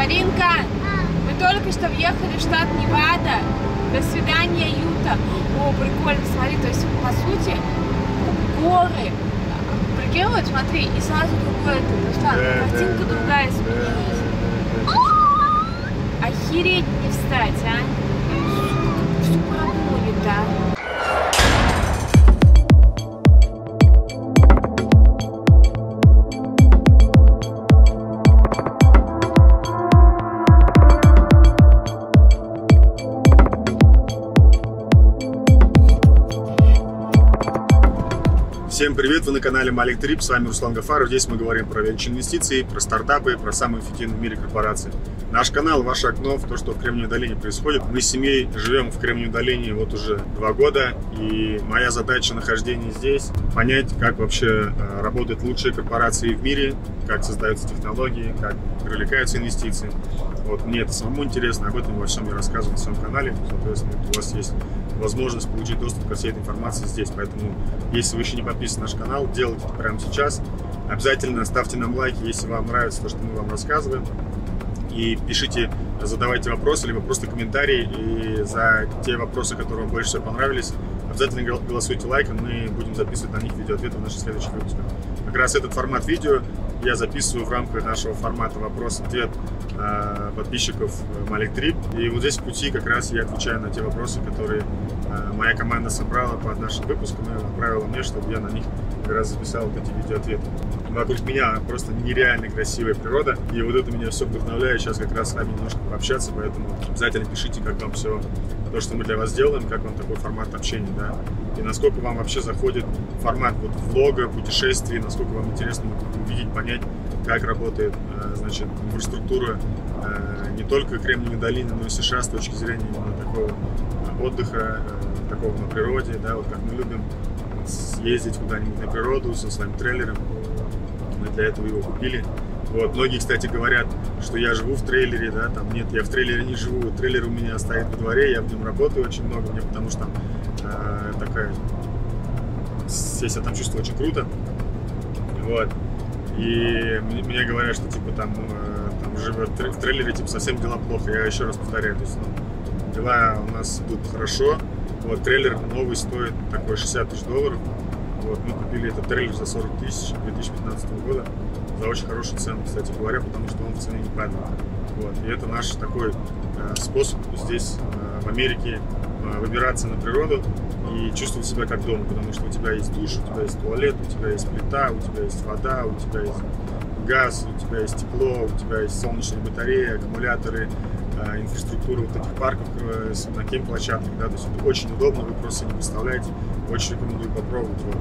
Заринка, мы только что въехали в штат Невада. До свидания, Юта. О, прикольно, смотри, то есть, по сути, горы. Прикинь, вот смотри, и сразу другое это, ладно, картинка другая сменилась. Охереть не встать, а? Все продумали, да? Всем привет, вы на канале Малик Трип, с вами Руслан Гафаров. Здесь мы говорим про венчурные инвестиции, про стартапы, про самые эффективные в мире корпорации. Наш канал, ваше окно в то, что в Кремниевой долине происходит. Мы с семьей живем в Кремниевой долине вот уже два года, и моя задача нахождения здесь понять, как вообще э, работают лучшие корпорации в мире, как создаются технологии, как привлекаются инвестиции. Вот мне это самому интересно, об этом во всем я рассказываю на своем канале. Соответственно, у вас есть возможность получить доступ ко всей этой информации здесь. Поэтому, если вы еще не подписаны на наш канал, делайте это прямо сейчас. Обязательно ставьте нам лайки, если вам нравится то, что мы вам рассказываем. И пишите, задавайте вопросы, либо просто комментарии. И за те вопросы, которые вам больше всего понравились, обязательно голосуйте лайком. Мы будем записывать на них видеоответы в наших следующих выпусках. Как раз этот формат видео я записываю в рамках нашего формата вопрос-ответ э, подписчиков Малик Трип. И вот здесь в пути как раз я отвечаю на те вопросы, которые э, моя команда собрала под нашим выпуском и отправила мне, чтобы я на них как раз записал вот эти видеоответы. Вокруг меня просто нереально красивая природа, и вот это меня все вдохновляет сейчас как раз с вами немножко пообщаться, поэтому обязательно пишите, как вам все то, что мы для вас делаем, как вам такой формат общения, да, и насколько вам вообще заходит формат вот влога, путешествий, насколько вам интересно увидеть, понять, как работает, э, значит, инфраструктура э, не только Кремниевой долины, но и США с точки зрения именно такого отдыха, э, такого на природе, да, вот как мы любим съездить куда-нибудь на природу со своим трейлером. Мы для этого его купили. Вот, многие, кстати, говорят, что я живу в трейлере, да, там нет, я в трейлере не живу, трейлер у меня стоит во дворе, я в нем работаю очень много, мне потому что э, такая, здесь я там чувствую очень круто, вот, и мне говорят, что типа там, э, там живет в трейлере, типа совсем дела плохо, я еще раз повторяю, то есть ну, дела у нас идут хорошо, вот, трейлер новый стоит такой 60 тысяч долларов, вот, мы купили этот трейлер за 40 тысяч 2015 года, за очень хорошую цену, кстати говоря, потому что он в цене не падает. Вот. И это наш такой э, способ здесь, э, в Америке, э, выбираться на природу и чувствовать себя как дома, потому что у тебя есть душ, у тебя есть туалет, у тебя есть плита, у тебя есть вода, у тебя есть газ, у тебя есть тепло, у тебя есть солнечные батареи, аккумуляторы, э, инфраструктура вот таких парков э, на кемп-площадках, да, то есть это очень удобно, вы просто не представляете, очень рекомендую попробовать. Вот.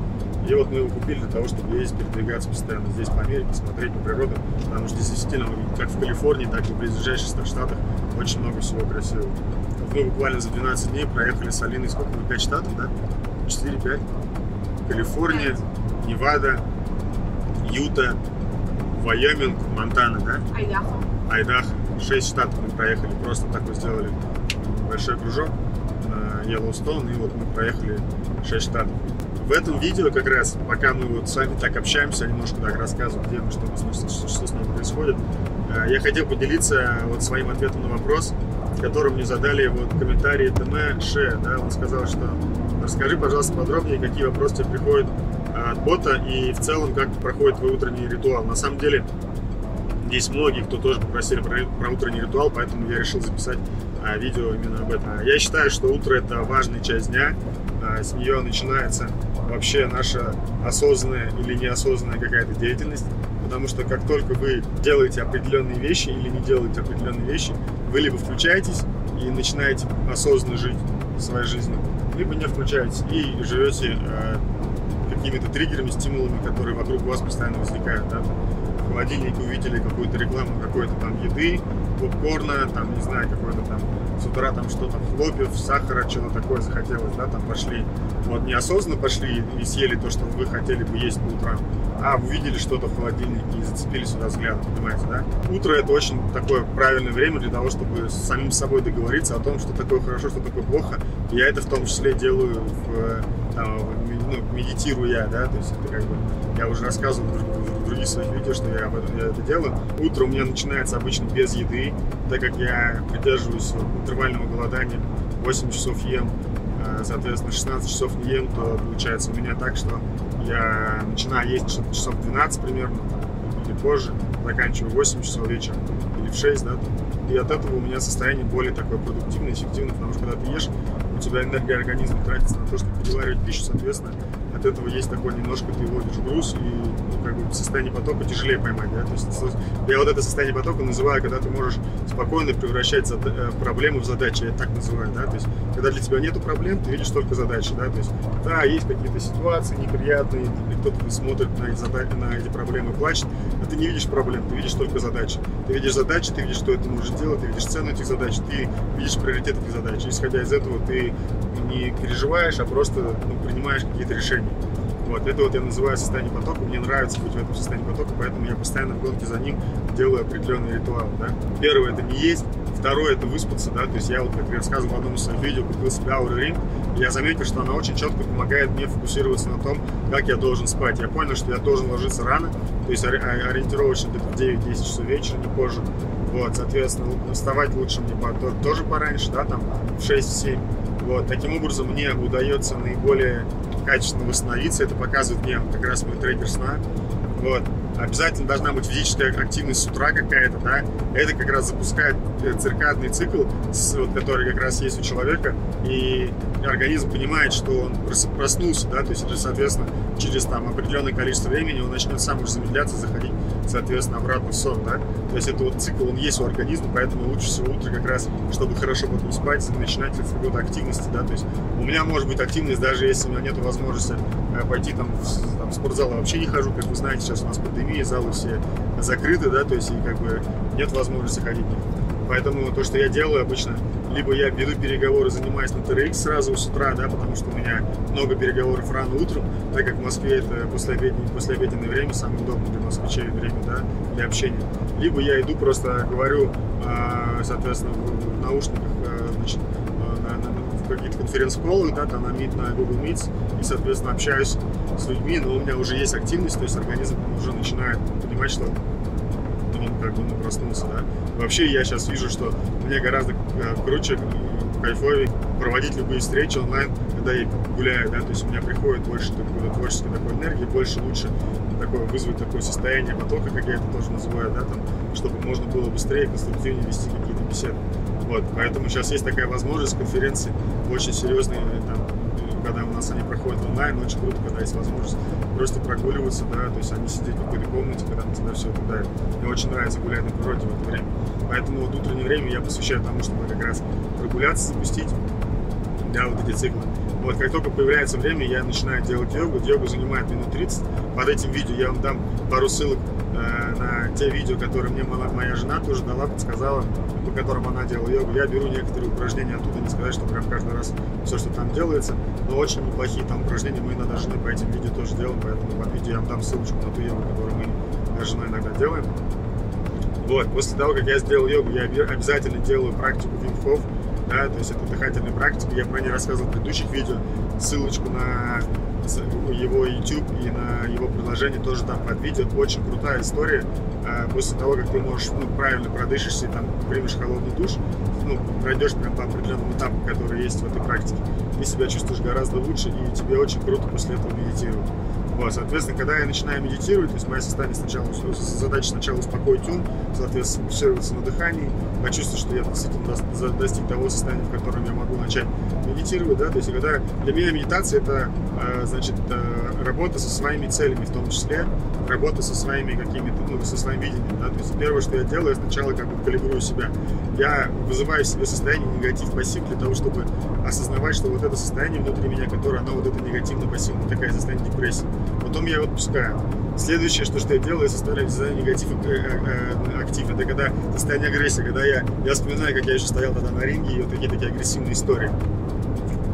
И вот мы его купили для того, чтобы ездить, передвигаться постоянно здесь по Америке, смотреть по природе, потому что здесь действительно, как в Калифорнии, так и в близлежащих штатах, очень много всего красивого. Мы буквально за 12 дней проехали с Алиной, сколько мы, 5 штатов, да? 4-5? Калифорния, Невада, Юта, Вайоминг, Монтана, да? Айдахо. Айдахо. 6 штатов мы проехали, просто такой сделали большой кружок на Йеллоустон, и вот мы проехали 6 штатов в этом видео как раз, пока мы вот с вами так общаемся, немножко так рассказываю, где мы, что, что, что, что с нами происходит, э, я хотел поделиться вот своим ответом на вопрос, который мне задали вот комментарии ТМ Ше, да, он сказал, что расскажи, пожалуйста, подробнее, какие вопросы тебе приходят э, от бота и в целом, как проходит твой утренний ритуал. На самом деле, есть многие, кто тоже попросили про, про утренний ритуал, поэтому я решил записать а, видео именно об этом. Я считаю, что утро это важная часть дня, а, с нее начинается вообще наша осознанная или неосознанная какая-то деятельность. Потому что как только вы делаете определенные вещи или не делаете определенные вещи, вы либо включаетесь и начинаете осознанно жить своей жизнью, либо не включаетесь и живете э, какими-то триггерами, стимулами, которые вокруг вас постоянно возникают. Да? В холодильнике увидели какую-то рекламу какой-то там еды, попкорна, там, не знаю, какой-то там с утра там что-то, хлопьев, сахара, что-то такое захотелось, да, там пошли, вот неосознанно пошли и съели то, что вы хотели бы есть по утрам, а увидели что-то в холодильнике и зацепили сюда взглядом, понимаете, да? Утро это очень такое правильное время для того, чтобы с самим собой договориться о том, что такое хорошо, что такое плохо. Я это в том числе делаю в, там, ну, медитируя, да, то есть это как бы, я уже рассказывал в других своих видео, что я я это делаю. Утро у меня начинается обычно без еды, так как я придерживаюсь интервального голодания, 8 часов ем, а, соответственно, 16 часов не ем, то получается у меня так, что я начинаю есть часов 12 примерно, или позже, заканчиваю 8 часов вечера или в 6, да, и от этого у меня состояние более такое продуктивное, эффективное, потому что когда ты ешь, у тебя энергия организма тратится на то, чтобы переваривать пищу, соответственно, от этого есть такой немножко ты вводишь груз и ну, как бы состояние потока тяжелее поймать, да, то есть я вот это состояние потока называю, когда ты можешь спокойно превращать зад... Э, проблемы в задачи, я так называю, да, то есть когда для тебя нету проблем, ты видишь только задачи, да, то есть да, есть какие-то ситуации неприятные, кто-то смотрит на эти, задачи, на эти проблемы, плачет, ты не видишь проблем, ты видишь только задачи, ты видишь задачи, ты видишь, что это нужно делать, ты видишь цену этих задач, ты видишь приоритет этих задач, исходя из этого ты не переживаешь, а просто ну, принимаешь какие-то решения. Вот, это вот я называю состояние потока. Мне нравится быть в этом состоянии потока, поэтому я постоянно в гонке за ним делаю определенные ритуалы. Да? Первое это не есть, второе это выспаться, да, то есть я вот, как я рассказывал в одном из своих видео, купил себе Aura Ring, и я заметил, что она очень четко помогает мне фокусироваться на том, как я должен спать. Я понял, что я должен ложиться рано, то есть ориентировочно где-то в 9-10 часов вечера, не позже. Вот, соответственно, вставать лучше мне тоже пораньше, да, там в 6-7. Вот, таким образом мне удается наиболее качественно восстановиться. Это показывает мне как раз мой трекер сна. Вот. Обязательно должна быть физическая активность с утра какая-то, да. Это как раз запускает э, циркадный цикл, вот, который как раз есть у человека, и организм понимает, что он проснулся, да, то есть, соответственно, через там определенное количество времени он начнет сам уже замедляться, заходить, соответственно, обратно в сон, да. То есть это вот цикл, он есть у организма, поэтому лучше всего утро как раз, чтобы хорошо потом спать, начинать с какой-то активности, да, то есть у меня может быть активность, даже если у меня нет возможности э, пойти там в, там, в спортзал, я вообще не хожу, как вы знаете, сейчас у нас пандемия, залы все закрыты, да, то есть и как бы нет возможности ходить. Поэтому то, что я делаю обычно, либо я веду переговоры, занимаюсь на TRX сразу с утра, да, потому что у меня много переговоров рано утром, так как в Москве это послеобеденное, послеобеденное время, самое удобное для москвичей время, да, для общения. Либо я иду, просто говорю, а, соответственно, в наушниках, а, значит, а, на, на, в каких-то конференц-колах, да, там на Meet, на Google Meet, и, соответственно, общаюсь с людьми, но у меня уже есть активность, то есть организм уже начинает понимать, что он как бы ну, проснулся, да. Вообще я сейчас вижу, что мне гораздо э, круче, кайфовее проводить любые встречи онлайн, когда я гуляю, да, то есть у меня приходит больше такой, творческой такой энергии, больше лучше такое вызвать такое состояние потока, как я это тоже называю, да, там, чтобы можно было быстрее, конструктивнее вести какие-то беседы. Вот, поэтому сейчас есть такая возможность конференции очень серьезные, там, когда у нас они проходят онлайн, очень круто, когда есть возможность просто прогуливаться, да, то есть они сидеть в какой-то комнате, когда на тебя все это. Мне очень нравится гулять на природе в это время. Поэтому вот утреннее время я посвящаю тому, чтобы как раз прогуляться, запустить, да, вот эти циклы. Вот, как только появляется время, я начинаю делать йогу. Йога занимает минут 30. Под этим видео я вам дам пару ссылок те видео, которые мне моя, моя жена тоже дала, подсказала, по которым она делала йогу. Я беру некоторые упражнения оттуда, не сказать, что прям каждый раз все, что там делается, но очень неплохие там упражнения. Мы иногда жены по этим видео тоже делаем, поэтому под видео я вам дам ссылочку на ту йогу, которую мы с женой иногда делаем. Вот, после того, как я сделал йогу, я обязательно делаю практику Вим да, то есть это дыхательная практика, я про нее рассказывал в предыдущих видео, ссылочку на его YouTube и на его приложение тоже там под видео. Очень крутая история. А, после того, как ты можешь ну, правильно продышишься и там примешь холодный душ, ну, пройдешь прям по определенным этапам, которые есть в этой практике, ты себя чувствуешь гораздо лучше, и тебе очень круто после этого медитировать. Соответственно, когда я начинаю медитировать, то есть моя состояние сначала, задача сначала успокоить ум, соответственно, фокусироваться на дыхании, почувствовать, что я действительно достиг того состояния, в котором я могу начать медитировать, да, то есть когда для меня медитация это, а, значит, э, работа со своими целями, в том числе работа со своими какими-то, ну, со своим видением, да, то есть первое, что я делаю, я сначала как бы калибрую себя, я вызываю себе состояние негатив-пассив для того, чтобы осознавать, что вот это состояние внутри меня, которое, оно вот это негативно-пассивное, такая состояние депрессии, потом я его отпускаю. Следующее, что, что я делаю, составляю состояние негатив э, э, актив. Это когда состояние агрессии, когда я, я вспоминаю, как я еще стоял тогда на ринге, и вот такие такие агрессивные истории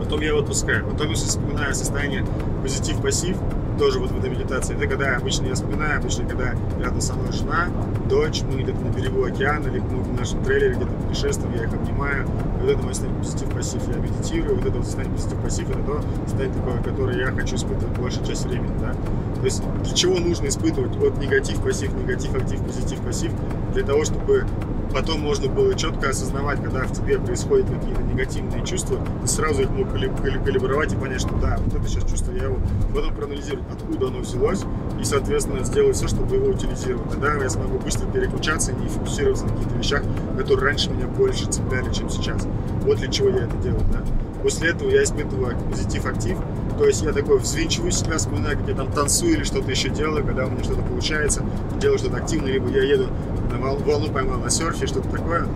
потом я его отпускаю. Потом я вспоминаю состояние позитив-пассив, тоже вот в этой медитации. Это когда обычно я вспоминаю, обычно когда рядом со мной жена, дочь, мы где-то на берегу океана, либо мы в нашем трейлере где-то путешествуем, я их обнимаю. Вот это мой состояние позитив-пассив, я медитирую. Вот это вот состояние позитив-пассив, это то состояние такое, которое я хочу испытывать большую часть времени, да. То есть для чего нужно испытывать от негатив-пассив, негатив-актив, позитив-пассив? Для того, чтобы потом можно было четко осознавать, когда в тебе происходят какие-то негативные чувства, ты сразу их мог калибровать и понять, что да, вот это сейчас чувство, я его потом проанализировать, откуда оно взялось, и, соответственно, сделать все, чтобы его утилизировать. Тогда я смогу быстро переключаться и не фокусироваться на каких-то вещах, которые раньше меня больше цепляли, чем сейчас. Вот для чего я это делаю, да. После этого я испытываю позитив-актив, то есть я такой взвинчиваю себя, вспоминаю, как я там танцую или что-то еще делаю, когда у меня что-то получается, делаю что-то активное, либо я еду на волну поймал на серфе, что-то такое.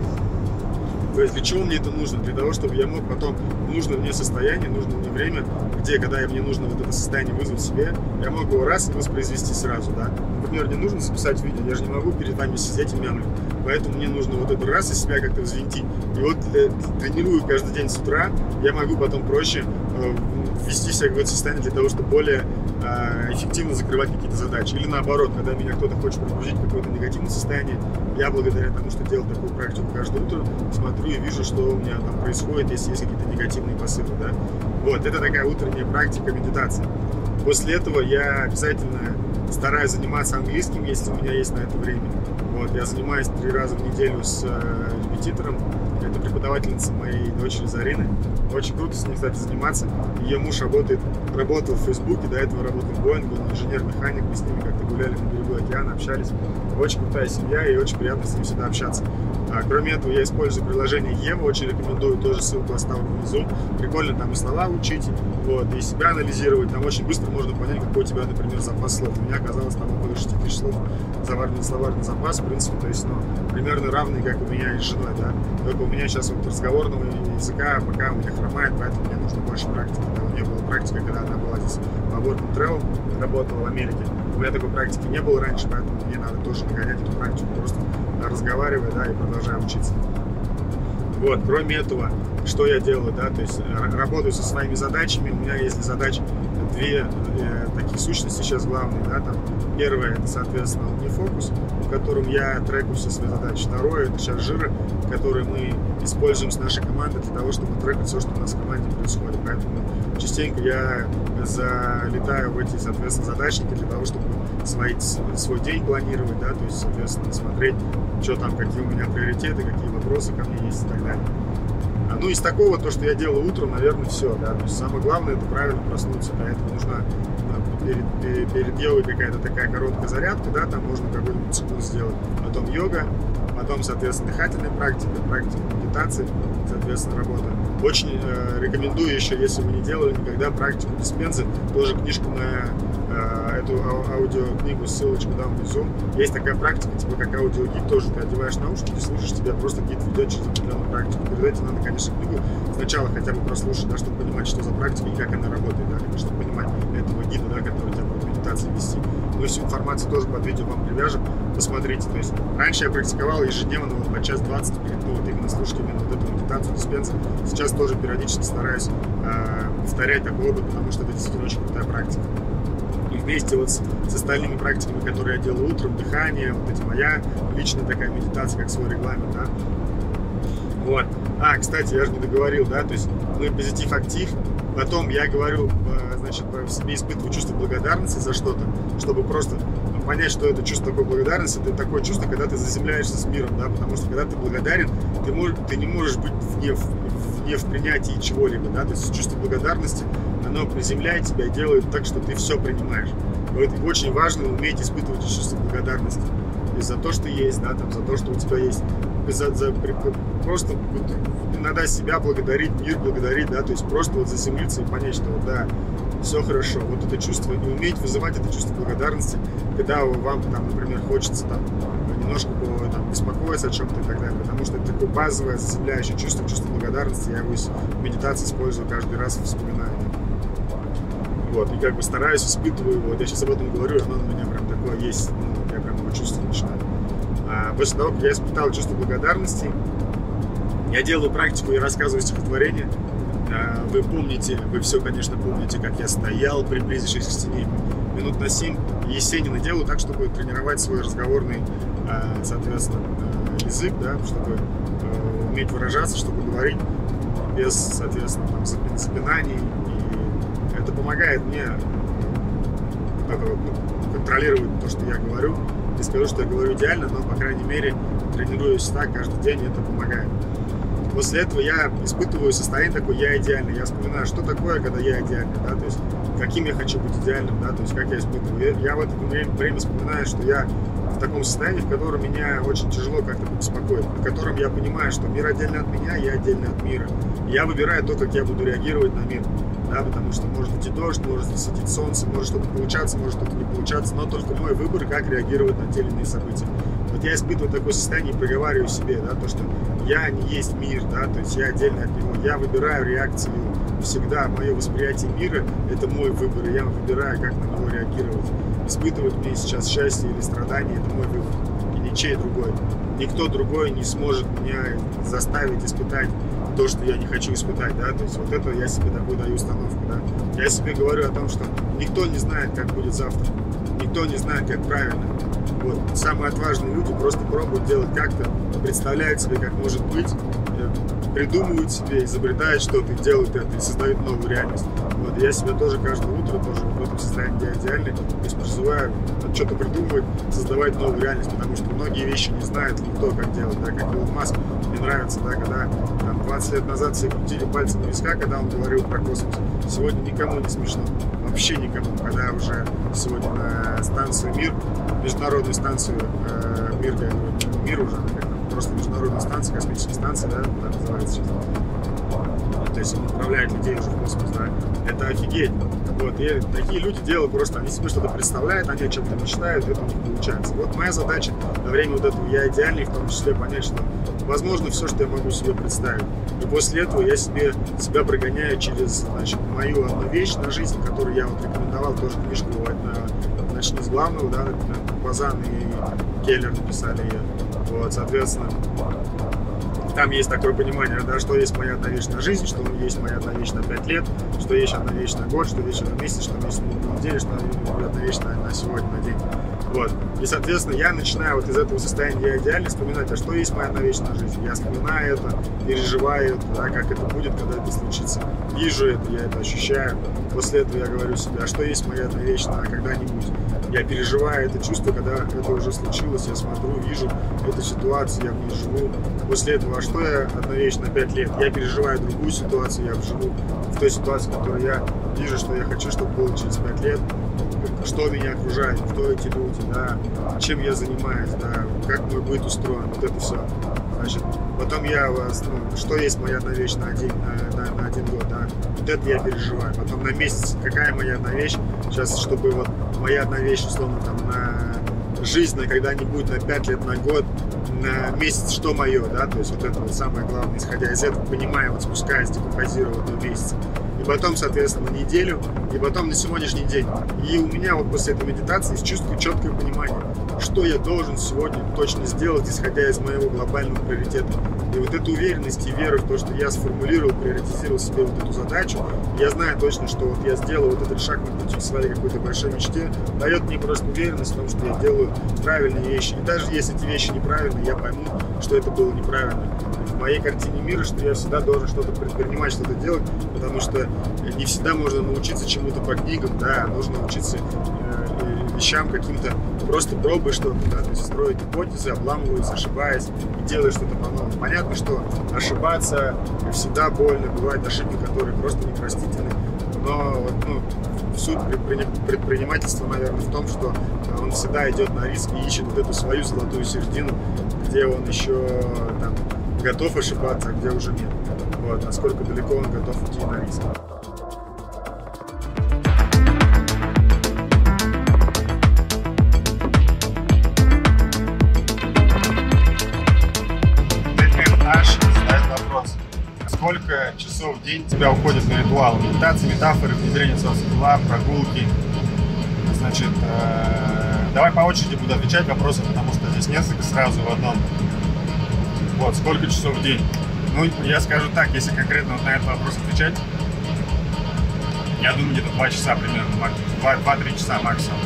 То есть для чего мне это нужно? Для того, чтобы я мог потом в нужном мне состоянии, в нужное мне время, где, когда мне нужно вот это состояние вызвать себе, я могу раз и воспроизвести сразу, да. Например, не нужно записать видео, я же не могу перед вами сидеть и мямлить. Поэтому мне нужно вот этот раз из себя как-то взвинтить. И вот э, тренирую каждый день с утра, я могу потом проще ввести себя в это состояние для того, чтобы более э, эффективно закрывать какие-то задачи. Или наоборот, когда меня кто-то хочет прогрузить в какое-то негативное состояние, я благодаря тому, что делаю такую практику каждое утро, смотрю и вижу, что у меня там происходит, если есть какие-то негативные посылы. Да? Вот, это такая утренняя практика медитации. После этого я обязательно стараюсь заниматься английским, если у меня есть на это время. Вот, я занимаюсь три раза в неделю с э, репетитором. Это преподавательница моей дочери Зарины. Очень круто с ней, кстати, заниматься. Ее муж работает, работал в Фейсбуке, до этого работал в Боинг, был инженер-механик. Мы с ними как-то гуляли на берегу океана, общались. Очень крутая семья и очень приятно с ним всегда общаться. А, кроме этого, я использую приложение Ева, очень рекомендую, тоже ссылку оставлю внизу. Прикольно там и слова учить, вот, и себя анализировать. Там очень быстро можно понять, какой у тебя, например, запас слов. У меня оказалось там около 6 тысяч слов заваренный словарный запас, в принципе, то есть, ну, примерно равный, как у меня и с женой, да. Только у меня сейчас вот разговорного языка пока у меня хромает, поэтому мне нужно больше практики. Да, у нее была практика, когда она была здесь в Work Travel, работала в Америке. У меня такой практики не было раньше, поэтому мне надо тоже нагонять эту практику, просто разговаривая, да, и продолжая учиться. Вот, кроме этого, что я делаю, да, то есть работаю со своими задачами, у меня есть задача две э, таких сущности сейчас главные, да, там первое это, соответственно, фокус, в котором я треку все свои задачи. Второе это сейчас жиры, которые мы используем с нашей командой для того, чтобы трекать все, что у нас в команде происходит. Поэтому частенько я залетаю в эти, соответственно, задачники для того, чтобы свой, свой день планировать, да, то есть, соответственно, смотреть, что там, какие у меня приоритеты, какие вопросы ко мне есть и так далее. А, ну, из такого, то, что я делаю утром, наверное, все, да, то есть самое главное, это правильно проснуться, для этого нужна перед, перед, перед йогой какая-то такая короткая зарядка, да, там можно какой-нибудь циклус сделать, потом йога, потом, соответственно, дыхательная практика, практика медитации, соответственно, работа. Очень э, рекомендую еще, если вы не делали никогда практику диспензы, тоже книжку на э, эту ау аудиокнигу, ссылочку дам внизу. Есть такая практика, типа как аудиогид, тоже ты одеваешь наушники, слушаешь, тебя просто гид ведет через определенную практику. Перед этим надо, конечно, книгу сначала хотя бы прослушать, да, чтобы понимать, что за практика и как она работает, да, чтобы понимать этого гида, да, который тебя будет медитации вести. Мы всю информацию тоже под видео вам привяжем, посмотрите. То есть раньше я практиковал ежедневно вот по час 20 перед, ну, вот именно слушать именно вот эту медитацию диспенсер. Сейчас тоже периодически стараюсь э, повторять такой опыт, потому что это действительно очень крутая практика. Вместе вот с, с остальными практиками, которые я делаю утром, дыхание, вот эти моя личная такая медитация, как свой регламент, да. Вот. А, кстати, я же не договорил, да, то есть мы позитив-актив, потом я говорю, э, значит, в себе испытываю чувство благодарности за что-то, чтобы просто понять, что это чувство такой благодарности, это такое чувство, когда ты заземляешься с миром, да, потому что когда ты благодарен, ты, можешь, ты не можешь быть вне, вне в принятии чего-либо, да, то есть чувство благодарности, оно приземляет тебя и делает так, что ты все принимаешь. Вот очень важно уметь испытывать чувство благодарности и за то, что есть, да, там, за то, что у тебя есть, за, за, просто иногда себя благодарить, мир благодарить, да, то есть просто вот заземлиться и понять, что вот, да, все хорошо. Вот это чувство, и уметь вызывать это чувство благодарности, когда вам, там, например, хочется там немножко там, беспокоиться о чем-то и так далее, потому что это такое базовое заземляющее чувство, чувство благодарности, я его в медитации использую каждый раз, вспоминаю. Вот, и как бы стараюсь, испытываю его. Вот я сейчас об этом говорю, оно у меня прям такое есть. Ну, я прям его чувствую начинаю. А после того, как я испытал чувство благодарности, я делаю практику и рассказываю стихотворение. А, вы помните, вы все, конечно, помните, как я стоял, приблизившись к стене минут на 7 Есенина делаю так, чтобы тренировать свой разговорный, а, соответственно, э, язык, да, чтобы э, уметь выражаться, чтобы говорить без, соответственно, там, запинаний помогает мне ну, контролировать то, что я говорю. Не скажу, что я говорю идеально, но, по крайней мере, тренируюсь так каждый день, и это помогает. После этого я испытываю состояние такое «я идеальный». Я вспоминаю, что такое, когда я идеальный, да, то есть каким я хочу быть идеальным, да, то есть как я испытываю. Я в это время время вспоминаю, что я в таком состоянии, в котором меня очень тяжело как-то быть в котором я понимаю, что мир отдельно от меня, я отдельно от мира. Я выбираю то, как я буду реагировать на мир да, потому что может идти дождь, может сидеть солнце, может что-то получаться, может что-то не получаться, но только мой выбор, как реагировать на те или иные события. Вот я испытываю такое состояние и проговариваю себе, да, то, что я не есть мир, да, то есть я отдельно от него, я выбираю реакцию всегда, мое восприятие мира – это мой выбор, и я выбираю, как на него реагировать. Испытывать мне сейчас счастье или страдание – это мой выбор, и ничей другой. Никто другой не сможет меня заставить испытать то, что я не хочу испытать, да, то есть вот это я себе такую даю установку, да. Я себе говорю о том, что никто не знает, как будет завтра, никто не знает, как правильно. Вот. Самые отважные люди просто пробуют делать как-то, представляют себе, как может быть, э, придумывают себе, изобретают что-то, делают это и создают новую реальность. Вот я себя тоже каждое утро тоже в этом состоянии идеальный. То есть призываю что-то придумывать, создавать новую реальность, потому что многие вещи не знают, никто, как делать, да, как Илон Маск. Мне нравится, да, когда там 20 лет назад все крутили пальцы на виска, когда он говорил про космос. Сегодня никому не смешно, вообще никому, когда уже сегодня на станцию «Мир», международную станцию э, «Мир», я «Мир» уже, просто международная станция, космическая станция, да, называется сейчас а, то есть он отправляет людей уже в космос, да, это офигеть. Вот, и такие люди делают просто, они себе что-то представляют, они о чем-то мечтают, и это у них получается. Вот моя задача во время вот этого «я идеальный», в том числе понять, что возможно все, что я могу себе представить. И после этого я себе, себя прогоняю через, значит, мою одну вещь на жизнь, которую я вот рекомендовал, тоже книжку «Начни с главного», да, Базан и Келлер написали ее. Вот, соответственно, там есть такое понимание, да, что есть моя одновечная жизнь, что есть моя одновечная пять лет, что есть одновечная год, что есть на месяц, что есть на неделю, что одновечная на сегодня, на день. Вот. И, соответственно, я начинаю вот из этого состояния я идеально вспоминать, а что есть моя навечная жизнь. Я вспоминаю это, переживаю это, да, как это будет, когда это случится. Вижу это, я это ощущаю. После этого я говорю себе, а что есть моя навечная когда-нибудь. Я переживаю это чувство, когда это уже случилось, я смотрю, вижу эту ситуацию, я в ней живу, после этого, а что я одна вещь на 5 лет? Я переживаю другую ситуацию, я живу в той ситуации, которую я вижу, что я хочу, чтобы было через 5 лет, что меня окружает, кто эти люди, да, чем я занимаюсь, да, как мой быт устроен, вот это все. Значит, потом я, ну, что есть моя одна вещь на один, на, на, на один год, да, вот это я переживаю. Потом на месяц, какая моя одна вещь, сейчас, чтобы вот моя одна вещь, условно, там, на жизнь на когда-нибудь, на 5 лет, на год, на месяц, что мое, да, то есть вот это вот самое главное, исходя из этого, понимая, вот спускаясь, декомпозируя вот на месяц, и потом, соответственно, на неделю, и потом на сегодняшний день. И у меня вот после этой медитации есть чувствую четкое понимание, что я должен сегодня точно сделать, исходя из моего глобального приоритета. И вот эта уверенность и вера в то, что я сформулировал, приоритизировал себе вот эту задачу, я знаю точно, что вот я сделал вот этот шаг на пути к своей какой-то большой мечте, дает мне просто уверенность в том, что я делаю правильные вещи. И даже если эти вещи неправильные, я пойму, что это было неправильно. В моей картине мира, что я всегда должен что-то предпринимать, что-то делать, потому что не всегда можно научиться чему-то по книгам, да, а нужно учиться вещам каким-то, ты просто пробуешь что-то, да, то есть строить гипотезы, обламываются, ошибаясь и делаешь что-то по-новому. Понятно, что ошибаться всегда больно, бывают ошибки, которые просто непростительны, но вот, ну, суть предпринимательства, наверное, в том, что э, он всегда идет на риск и ищет вот эту свою золотую середину, где он еще там, готов ошибаться, а где уже нет. Вот, насколько далеко он готов идти на риск. день тебя уходит на ритуал. Медитации, метафоры, внедрение собственных дела, прогулки. Значит, э, давай по очереди буду отвечать вопросы, потому что здесь несколько сразу в одном. Вот, сколько часов в день? Ну, я скажу так, если конкретно вот на этот вопрос отвечать, я думаю, где-то 2 часа примерно, 2-3 часа максимум.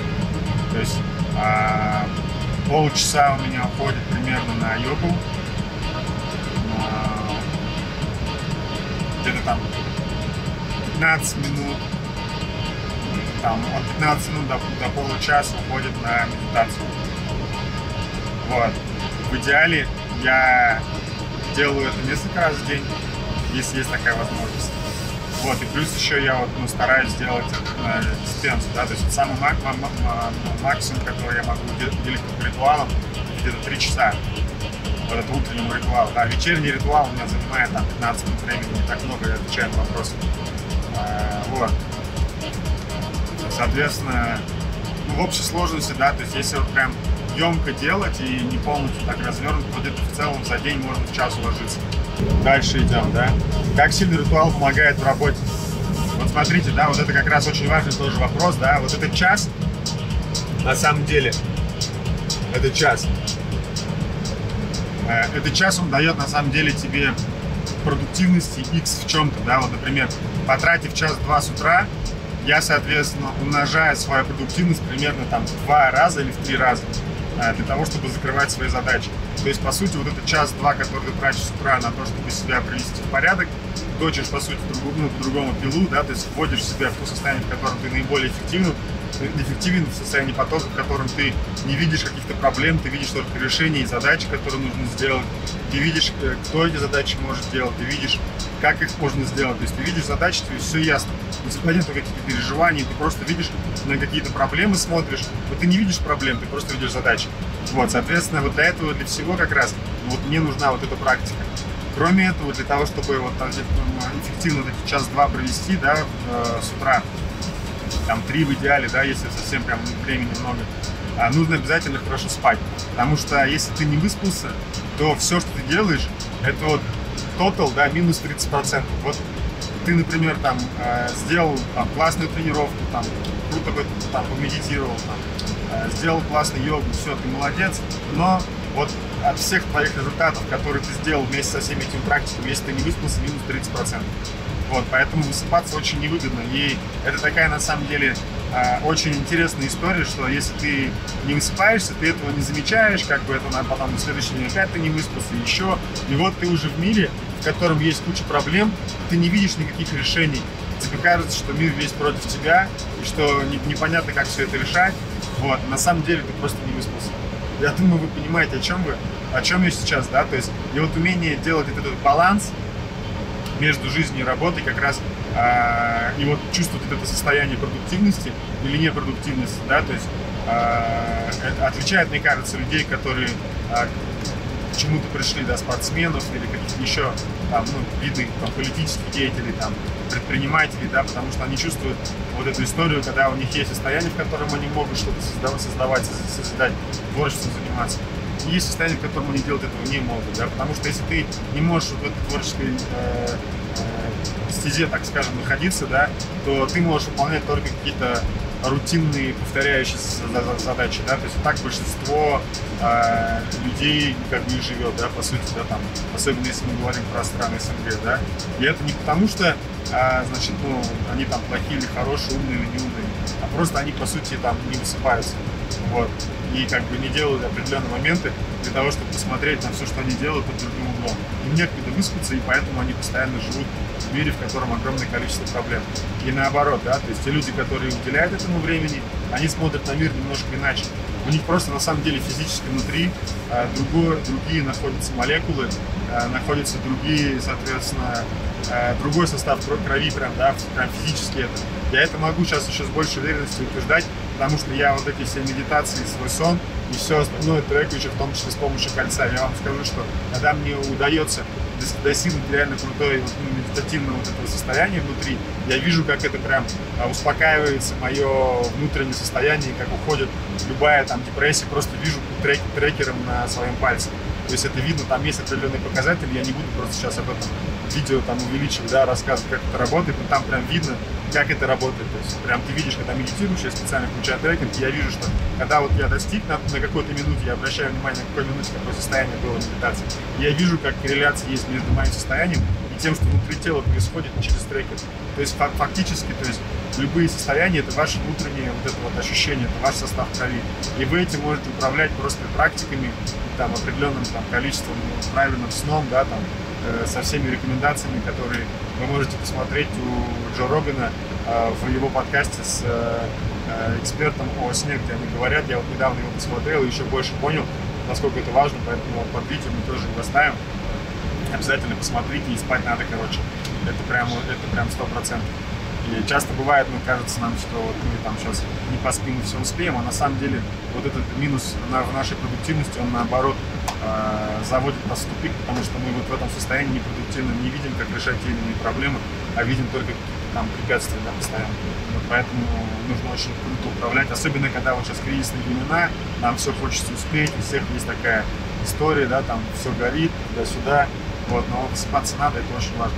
То есть э, полчаса у меня уходит примерно на йогу, где-то там 15 минут, там от 15 минут до, до получаса уходит на медитацию. Вот. В идеале я делаю это несколько раз в день, если есть такая возможность. Вот, и плюс еще я вот, ну, стараюсь сделать э, диспенсу, да, то есть самый мак максимум, который я могу уделить ритуалам, где-то 3 часа. Это утренний ритуал. Да, вечерний ритуал у меня занимает там 15 минут времени, не так много, я отвечаю на вопросы. А, вот. Соответственно, ну, в общей сложности, да, то есть если вот прям емко делать и не полностью так развернуть, то где-то в целом за день можно в час уложиться. Дальше идем, да. Как сильно ритуал помогает в работе? Вот смотрите, да, вот это как раз очень важный тоже вопрос, да, вот этот час, на самом деле, это час. Э, этот час он дает на самом деле тебе продуктивности X в чем-то, да, вот, например, потратив час-два с утра, я, соответственно, умножаю свою продуктивность примерно там два раза или в три раза э, для того, чтобы закрывать свои задачи. То есть, по сути, вот этот час-два, который ты тратишь с утра на то, чтобы себя привести в порядок, точишь, по сути, другу, ну, по-другому пилу, да, то есть вводишь себя в то состояние, в котором ты наиболее эффективен, эффективен в состоянии потока, в котором ты не видишь каких-то проблем, ты видишь только решения и задачи, которые нужно сделать, ты видишь, э, кто эти задачи может делать, ты видишь, как их можно сделать, то есть ты видишь задачи, тебе все ясно, у тебя нет каких-то переживаний, ты просто видишь на какие-то проблемы смотришь, вот ты не видишь проблем, ты просто видишь задачи. Вот, соответственно, вот для этого, для всего как раз, вот мне нужна вот эта практика. Кроме этого, для того, чтобы вот эффективно эти час-два провести, да, э, с утра, там три в идеале, да, если совсем прям времени много, а нужно обязательно хорошо спать. Потому что если ты не выспался, то все, что ты делаешь, это вот тотал, да, минус 30%. Вот ты, например, там э, сделал там, классную тренировку, там, круто бы там помедитировал, там, э, сделал классную йогу, все, ты молодец, но вот от всех твоих результатов, которые ты сделал вместе со всеми этими практиками, если ты не выспался, минус 30%. Вот, поэтому высыпаться очень невыгодно. И это такая, на самом деле, э, очень интересная история, что если ты не высыпаешься, ты этого не замечаешь, как бы это потом на следующий день опять ты не выспался, еще. И вот ты уже в мире, в котором есть куча проблем, ты не видишь никаких решений. Тебе кажется, что мир весь против тебя, и что непонятно, как все это решать. Вот. На самом деле ты просто не выспался. Я думаю, вы понимаете, о чем вы, о чем я сейчас, да, то есть, и вот умение делать этот баланс между жизнью и работой как раз э, и вот чувствовать это состояние продуктивности или непродуктивности, да, то есть э, отличает, мне кажется, людей, которые э, к чему-то пришли, да, спортсменов или каких-то еще там, ну, видных там, политических деятелей, там, предпринимателей, да, потому что они чувствуют вот эту историю, когда у них есть состояние, в котором они могут что-то создавать, создавать, созидать, творчеством заниматься. И есть состояние, в котором они делать этого не могут, да, потому что если ты не можешь вот в этой творческой э, э, стезе, так скажем, находиться, да, то ты можешь выполнять только какие-то рутинные повторяющиеся задачи, да, то есть так большинство э, людей как бы и живет, да, по сути, да, там, особенно если мы говорим про страны СНГ, да, и это не потому что, э, значит, ну, они там плохие или хорошие, умные или не умные, а просто они, по сути, там не высыпаются, вот, и как бы не делают определенные моменты для того, чтобы посмотреть на все, что они делают под другим углом. Им некогда выспаться, и поэтому они постоянно живут в мире, в котором огромное количество проблем. И наоборот, да, то есть те люди, которые уделяют этому времени, они смотрят на мир немножко иначе. У них просто на самом деле физически внутри а, другое, другие находятся молекулы, а, находятся другие, соответственно, а, другой состав крови прям, да, прям физически это. Я это могу сейчас еще с большей уверенностью утверждать, потому что я вот эти все медитации, свой сон и все остальное еще в том числе с помощью кольца. Я вам скажу, что когда мне удается достигнуть реально крутой ну, медитативного вот этого состояния внутри, я вижу, как это прям а, успокаивается мое внутреннее состояние, как уходит любая там депрессия, просто вижу трек, трекером на своем пальце. То есть это видно, там есть определенные показатели, я не буду просто сейчас об этом видео там увеличивать, да, рассказывать, как это работает, но там прям видно, как это работает. То есть прям ты видишь, когда медитируешь, я специально включаю трекинг, я вижу, что когда вот я достиг на, на какой-то минуте, я обращаю внимание, на какой минуте какое состояние было медитации. Я вижу, как корреляция есть между моим состоянием и тем, что внутри тела происходит через трекер. То есть фактически, то есть любые состояния это ваше внутреннее вот это вот ощущение, это ваш состав крови. И вы этим можете управлять просто практиками, там, определенным там, количеством, правильным сном, да, там, со всеми рекомендациями, которые вы можете посмотреть у Джо Рогана э, в его подкасте с э, э экспертом о где они говорят. Я вот недавно его посмотрел и еще больше понял, насколько это важно, поэтому под видео мы тоже его ставим. Обязательно посмотрите, и спать надо, короче. Это прям, это прям сто процентов. И часто бывает, ну, кажется нам, что вот мы там сейчас не поспим и все успеем, а на самом деле вот этот минус в нашей продуктивности, он наоборот э, заводит нас в тупик, потому что мы вот в этом состоянии непродуктивно не видим, как решать те или иные проблемы, а видим только там препятствия, да, постоянно. Вот поэтому нужно очень круто управлять, особенно когда вот сейчас кризисные времена, нам все хочется успеть, у всех есть такая история, да, там все горит, туда-сюда, вот, но высыпаться надо, это очень важно.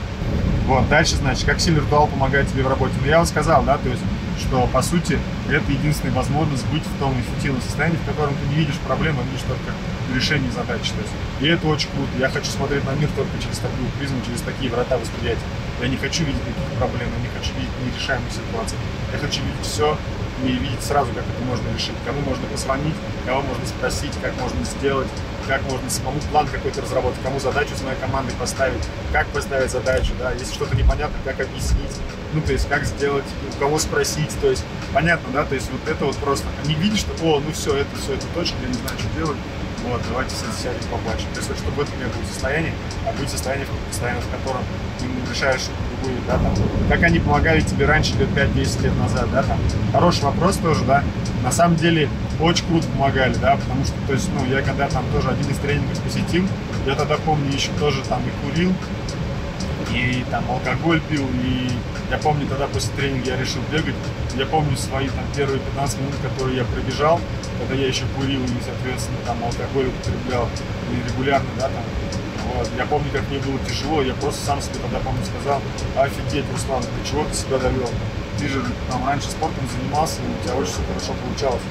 Вот, дальше, значит, как сильно ритуал помогает тебе в работе? Ну, я вам сказал, да, то есть, что, по сути, это единственная возможность быть в том эффективном состоянии, в котором ты не видишь проблемы, а видишь только решение задач. То есть, и это очень круто. Я хочу смотреть на мир только через такую призму, через такие врата восприятия. Я не хочу видеть никаких проблем, я не хочу видеть нерешаемых ситуаций. Я хочу видеть все и видеть сразу, как это можно решить. Кому можно позвонить, кого можно спросить, как можно сделать, как можно самому план какой-то разработать, кому задачу с моей командой поставить, как поставить задачу, да, если что-то непонятно, как объяснить, ну, то есть, как сделать, у кого спросить, то есть, понятно, да, то есть, вот это вот просто, не видишь, что, о, ну все, это все, это точно, я не знаю, что делать, вот, давайте сядем поплачем. То есть, вот, чтобы в этом не было состоянии, а быть состояние, состояние, в котором ты решаешь любые, да, там, как они помогали тебе раньше, лет 5-10 лет назад, да, там, хороший вопрос тоже, да, на самом деле, очень круто помогали, да, потому что, то есть, ну, я когда там тоже один из тренингов посетил, я тогда помню еще тоже там и курил, и там алкоголь пил, и я помню тогда после тренинга я решил бегать, я помню свои там первые 15 минут, которые я пробежал, когда я еще курил и, соответственно, там алкоголь употреблял регулярно, да, там, вот. Я помню, как мне было тяжело, я просто сам себе тогда, помню, сказал, офигеть, Руслан, ты чего ты себя довел? Ты же там раньше спортом занимался, и у тебя очень все хорошо получалось.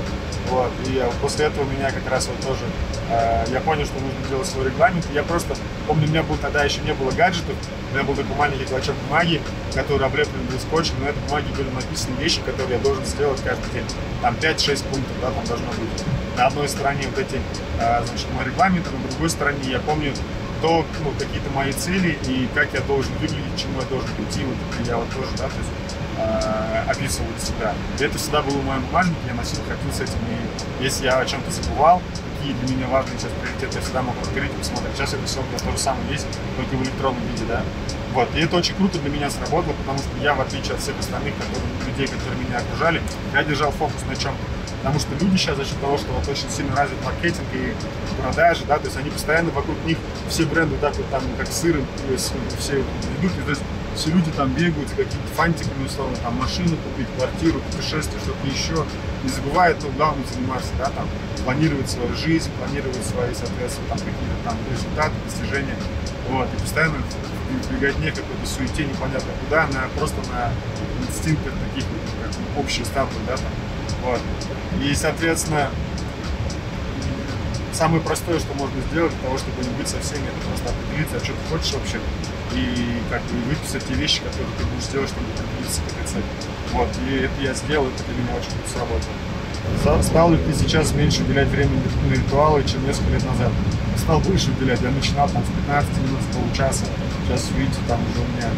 Вот. И после этого меня как раз вот тоже, э, я понял, что нужно делать свой регламент. Я просто, помню, у меня был тогда еще не было гаджетов, у меня был такой маленький клочок бумаги, который облеплен был скотчем, на этой бумаге были написаны вещи, которые я должен сделать каждый день. Там 5-6 пунктов, да, там должно быть. На одной стороне вот эти, э, значит, мой регламент, а на другой стороне я помню то, ну, какие-то мои цели и как я должен выглядеть, чему я должен прийти. Вот я вот тоже, да, то есть э, описывать себя. И это всегда было в моем бумажнике, я носил, ходил с этим. И если я о чем-то забывал, какие для меня важные сейчас приоритеты, я всегда мог открыть и посмотреть. Сейчас это все то же самое есть, только в электронном виде, да. Вот. И это очень круто для меня сработало, потому что я, в отличие от всех остальных которые, людей, которые меня окружали, я держал фокус на чем-то. Потому что люди сейчас за счет того, что вот очень сильно развит маркетинг и продажи, да, то есть они постоянно вокруг них все бренды вот там как сыры, все идут, то есть все люди там бегают за какими-то фантиками, условно, там машину купить, квартиру, путешествие, что-то еще. Не забывает, ну, главное заниматься, да, там, планировать свою жизнь, планировать свои, соответственно, там, какие-то там результаты, достижения. Вот, и постоянно в беготне, какой-то суете, непонятно куда, на, просто на инстинктах таких, как общих статус, да, там. Вот. И, соответственно, самое простое, что можно сделать для того, чтобы не быть со всеми, это просто определиться, а что ты хочешь вообще, и как бы выписать те вещи, которые ты будешь делать, чтобы приблизиться к этой цели. Вот, и это я сделал, это для меня очень круто сработало. Стал ли ты сейчас меньше уделять времени на ритуалы, чем несколько лет назад? Стал больше уделять. Я начинал там с 15 минут, с получаса. Сейчас, видите, там уже у меня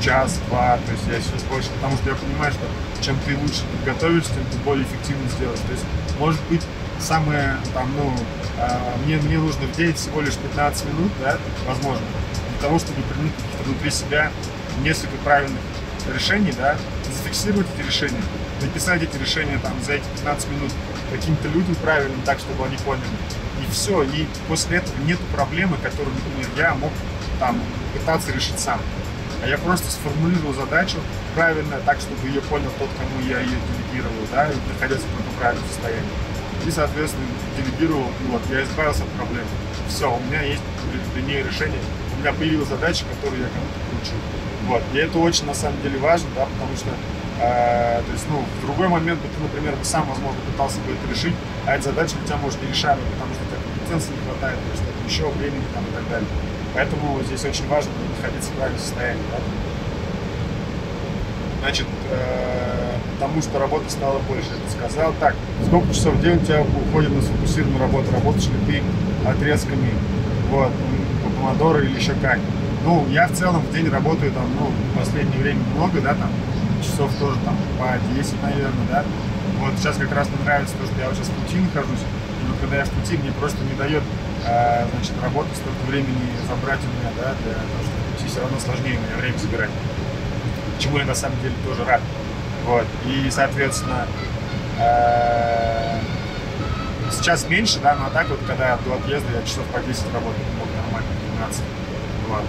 час-два. То есть я сейчас больше, потому что я понимаю, что чем ты лучше подготовишься, тем ты более эффективно сделаешь. То есть, может быть, самое, там, ну, э, мне, мне нужно в день всего лишь 15 минут, да, возможно, того, чтобы принять внутри себя несколько правильных решений, да, зафиксировать эти решения, написать эти решения там за эти 15 минут каким-то людям правильным, так, чтобы они поняли. И все, и после этого нету проблемы, которую, например, я мог там пытаться решить сам. А я просто сформулировал задачу правильно, так, чтобы ее понял тот, кому я ее делегировал, да, и находясь в каком правильном состоянии. И, соответственно, делегировал, и вот, я избавился от проблемы. Все, у меня есть для нее решение меня появилась задача, которую я кому-то поручил. Вот. И это очень, на самом деле, важно, да, потому что э, то есть, ну, в другой момент бы ты, например, бы сам, возможно, пытался бы это решить, а эта задача у тебя может не решаемая, потому что у тебя компетенции не хватает, то есть еще времени там и так далее. Поэтому здесь очень важно находиться в правильном состоянии. Да? Значит, э, потому что работы стало больше. Я сказал, так, сколько часов в день у тебя уходит на сфокусированную работу? Работаешь ли ты отрезками, вот, помодоро или еще как? Ну, я в целом в день работаю там, ну, в последнее время много, да, там, часов тоже там по 10, наверное, да. Вот сейчас как раз мне нравится то, что я вот сейчас в пути нахожусь, и когда я в пути, мне просто не дает, э, значит, работа столько времени забрать у меня, да, для того, что пути все равно сложнее у меня время забирать чему я на самом деле тоже рад. Вот. И, соответственно, э, сейчас меньше, да, но так вот, когда до отъезда, я часов по 10 работаю, мог нормально, 12. Вот.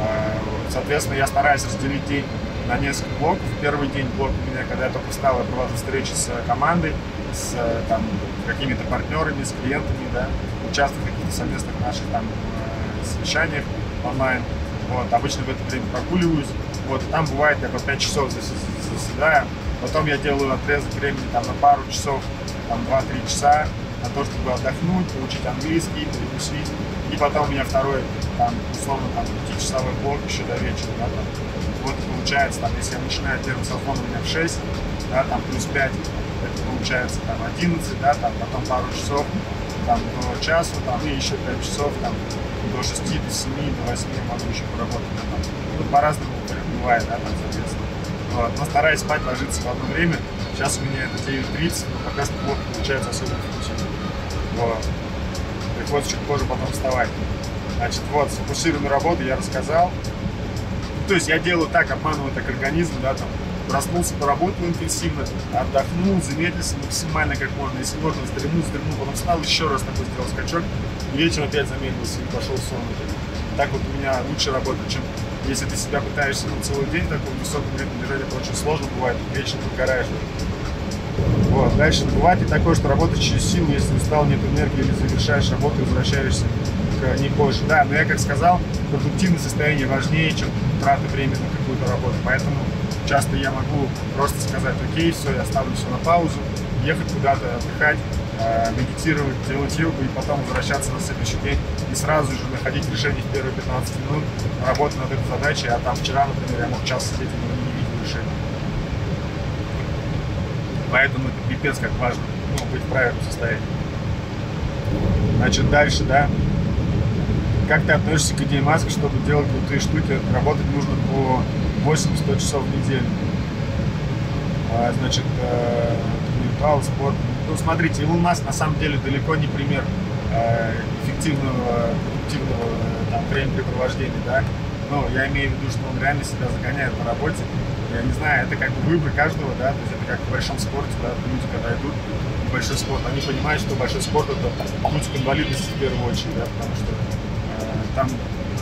Э, соответственно, я стараюсь разделить день на несколько блоков. Первый день блок у меня, когда я только встал, я провожу встречи с командой, с там, какими-то партнерами, с клиентами, да, участвую в каких-то совместных наших там э, совещаниях онлайн. Вот, обычно в это время прогуливаюсь, вот, там бывает, я по 5 часов заседаю. Потом я делаю отрезок времени там на пару часов, там 2-3 часа на то, чтобы отдохнуть, получить английский, перекусить. И потом у меня второй, там, условно, там, 5-часовой блок еще до вечера, да, там. Вот получается, там, если я начинаю первый салфон у меня в 6, да, там, плюс 5, это получается, там, 11, да, там, потом пару часов, там, до часу, там, и еще 5 часов, там, до 6, до 7, до 8 могу еще поработать, да, там. Ну, по-разному бывает, да, там, соответственно. Вот. Но стараюсь спать, ложиться в одно время. Сейчас у меня это 9.30, но пока что плохо получается, особенно в. Вот. Приходится чуть позже потом вставать. Значит, вот, сфокусированную работу я рассказал. То есть я делаю так, обманываю так организм, да, там, проснулся, поработал интенсивно, отдохнул, замедлился максимально как можно. Если можно, вздремнул, вздремнул, потом встал, еще раз такой сделал скачок, и вечером опять замедлился и пошел сон. Так вот у меня лучше работает, чем если ты себя пытаешься ну, целый день в таком высоком ритме движения, это очень сложно бывает, вечно подгораешь. Вот. Дальше бывает и такое, что работать через силу, если устал, нет энергии, или завершаешь работу и возвращаешься к ней позже. Да, но я как сказал, продуктивное состояние важнее, чем трата времени на какую-то работу. Поэтому часто я могу просто сказать, окей, все, я ставлю все на паузу, ехать куда-то отдыхать, э, медитировать, делать йогу и потом возвращаться на следующий день и сразу же находить решение в первые 15 минут работы над этой задачей, а там вчера, например, я мог час сидеть и не видел решения. Поэтому это пипец как важно, ну, быть в правильном состоянии. Значит, дальше, да, как ты относишься к идее Маска, чтобы делать крутые штуки, работать нужно по 80-100 часов в неделю. А, значит, э, спорт, ну, смотрите, Илон Маск на самом деле далеко не пример э, эффективного, продуктивного э, там, времяпрепровождения, да. Но я имею в виду, что он реально себя загоняет на работе. Я не знаю, это как бы выбор каждого, да, то есть это как в большом спорте, да, люди, когда идут в большой спорт, они понимают, что большой спорт это путь к инвалидности в первую очередь, да, потому что э, там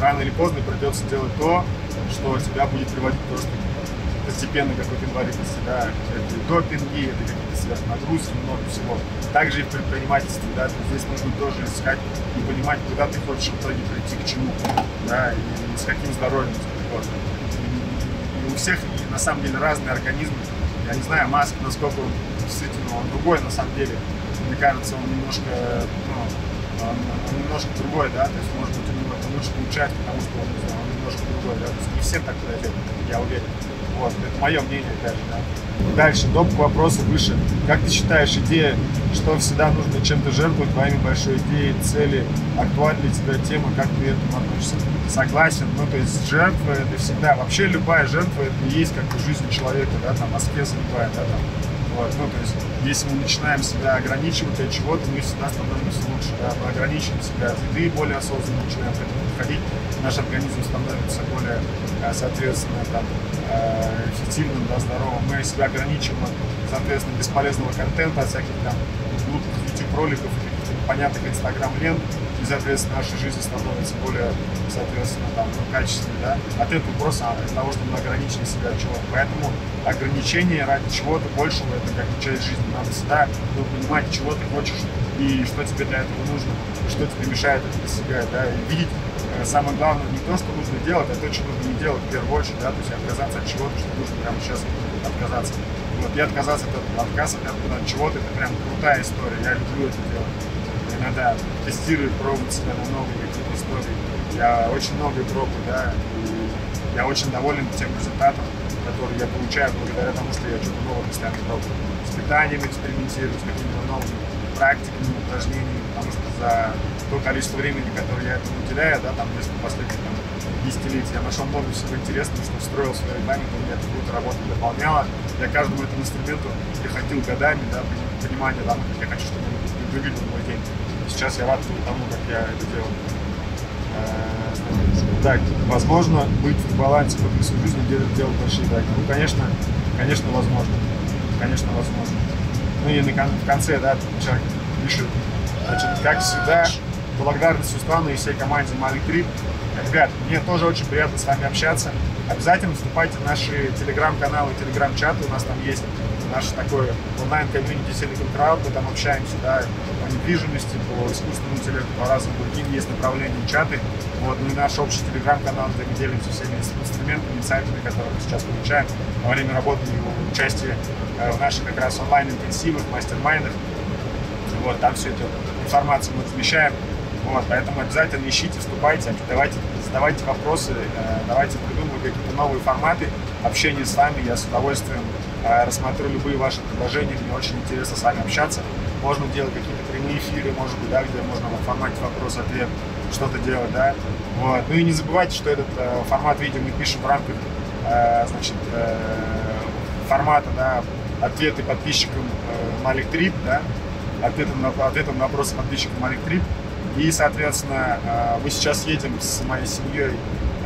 рано или поздно придется делать то, что тебя будет приводить просто постепенно какой-то инвалидности, да, это допинги, это какие-то сверхнагрузки, много всего. Также и в предпринимательстве, да, здесь нужно тоже искать и понимать, куда ты хочешь в итоге прийти, к чему, да, и, с каким здоровьем и, и у всех на самом деле разные организмы. Я не знаю, Маск, насколько он действительно он другой на самом деле. Мне кажется, он немножко, ну, он, он немножко другой, да, то есть, может быть, у него это лучше потому что он, не знаю, он немножко другой, да, то есть не всем так подойдет, я уверен. Вот, это мое мнение, же, да. Дальше, доп. к вопросу выше. Как ты считаешь, идея, что всегда нужно чем-то жертвовать во имя большой идеи, цели, актуальна для тебя тема, как ты этому относишься? Согласен, ну то есть жертва это всегда, вообще любая жертва это и есть как бы жизнь человека, да, там аскеза любая, да, там. Вот, ну то есть если мы начинаем себя ограничивать от чего-то, мы всегда становимся лучше, да, мы ограничиваем себя от еды, более осознанно начинаем к этому подходить, наш организм становится более, э, соответственно, там, э, эффективным, да, здоровым. Мы себя ограничиваем от, соответственно, бесполезного контента, от всяких там глупых YouTube-роликов и непонятных Instagram-лент, и, соответственно, наша жизнь становится более, соответственно, там, ну, качественной, да, от этого просто от того, что мы ограничили себя от чего-то. Поэтому ограничение ради чего-то большего, это как часть жизни. Надо всегда ну, понимать, чего ты хочешь и что тебе для этого нужно, что тебе мешает это достигать, да, и видеть самое главное не то, что нужно делать, а то, что нужно не делать в первую очередь, да, то есть отказаться от чего-то, что нужно прямо сейчас отказаться. Вот, я отказаться от отказа от чего-то, это прям крутая история, я люблю это делать. Иногда тестирую, пробую себя на новые какие-то истории. Я очень много пробую, да, и я очень доволен тем результатом, который я получаю благодаря тому, что я что-то новое постоянно пробую. С питанием экспериментирую, с какими-то новыми практиками, упражнениями, потому что за то количество времени, которое я этому уделяю, да, там несколько последних там, десятилетий, я нашел много всего интересного, что встроил свою память, у меня эта круто работа дополняла. Я каждому этому инструменту приходил годами, да, понимание того, как я хочу, чтобы выглядел мой день. Сейчас я рад тому, как я это делаю. Так, возможно быть в балансе по всю жизнь и делать большие драки. Ну, конечно, конечно, возможно. Конечно, возможно. Ну и на, в конце, да, человек пишет, значит, как всегда, благодарность Руслану и всей команде Малик Трип. Ребят, мне тоже очень приятно с вами общаться. Обязательно вступайте в наши телеграм-каналы, телеграм-чаты. У нас там есть наш такой онлайн-комьюнити Silicon Crowd, мы там общаемся, да, по недвижимости, по искусственному интеллекту, по разным другим есть направления, чаты. Вот, ну и наш общий телеграм-канал, где мы делимся всеми инструментами, инсайтами, которые мы сейчас получаем во время работы и участия э, в наших как раз онлайн-интенсивах, мастер-майндах. Вот, там всю эту информацию мы размещаем. Вот, поэтому обязательно ищите, вступайте, давайте, задавайте вопросы, э, давайте придумывать какие-то новые форматы общения с вами. Я с удовольствием э, рассмотрю любые ваши предложения. Мне очень интересно с вами общаться. Можно делать какие-то прямые эфиры, может быть, да, где можно в формате вопрос-ответ что-то делать, да. Вот. Ну и не забывайте, что этот э, формат видео мы пишем в рамках, значит, формата, да, ответы подписчикам Malik Trip, да, ответы на, ответы на вопросы подписчикам Malik Trip. И, соответственно, э, мы сейчас едем с моей семьей,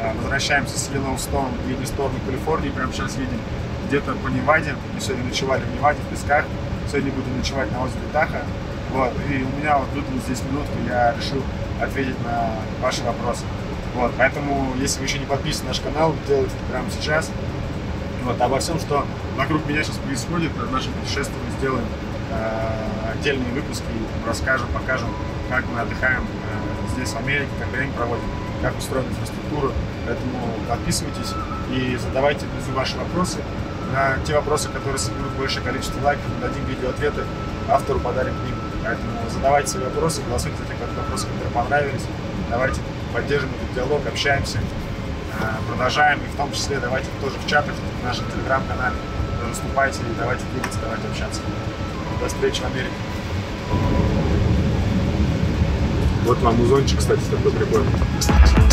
э, возвращаемся с Йеллоустоун едем в сторону Калифорнии, прямо сейчас едем где-то по Неваде. Мы сегодня ночевали в Неваде, в Песках. Сегодня будем ночевать на озере Таха. Вот. И у меня вот выдалась здесь минутка, я решил ответить на ваши вопросы. Вот, поэтому, если вы еще не подписаны на наш канал, делайте это прямо сейчас. Вот, обо всем, что вокруг меня сейчас происходит, нашем путешествии мы сделаем отдельные выпуски, расскажем, покажем, как мы отдыхаем э, здесь, в Америке, как время проводим, как устроена инфраструктура. Поэтому подписывайтесь и задавайте внизу ваши вопросы. На те вопросы, которые соберут большее количество лайков, мы дадим видеоответы, автору подарим книгу. Поэтому задавайте свои вопросы, голосуйте за те вопросы, которые понравились. Давайте поддержим этот диалог, общаемся, э, продолжаем. И в том числе давайте тоже в чатах, в нашем телеграм-канале выступайте и давайте двигаться, давайте общаться. До встречи в Америке. Вот вам музончик, кстати, такой прикольный.